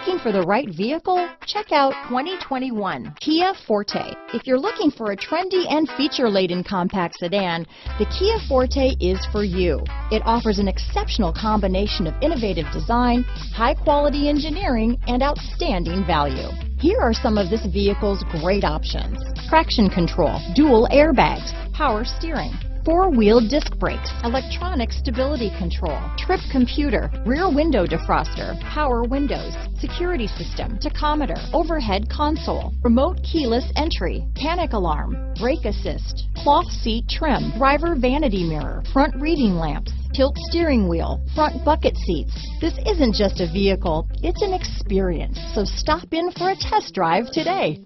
Looking for the right vehicle? Check out 2021 Kia Forte. If you're looking for a trendy and feature-laden compact sedan, the Kia Forte is for you. It offers an exceptional combination of innovative design, high-quality engineering, and outstanding value. Here are some of this vehicle's great options. Traction control, dual airbags, power steering, four-wheel disc brakes, electronic stability control, trip computer, rear window defroster, power windows, security system, tachometer, overhead console, remote keyless entry, panic alarm, brake assist, cloth seat trim, driver vanity mirror, front reading lamps, tilt steering wheel, front bucket seats. This isn't just a vehicle, it's an experience. So stop in for a test drive today.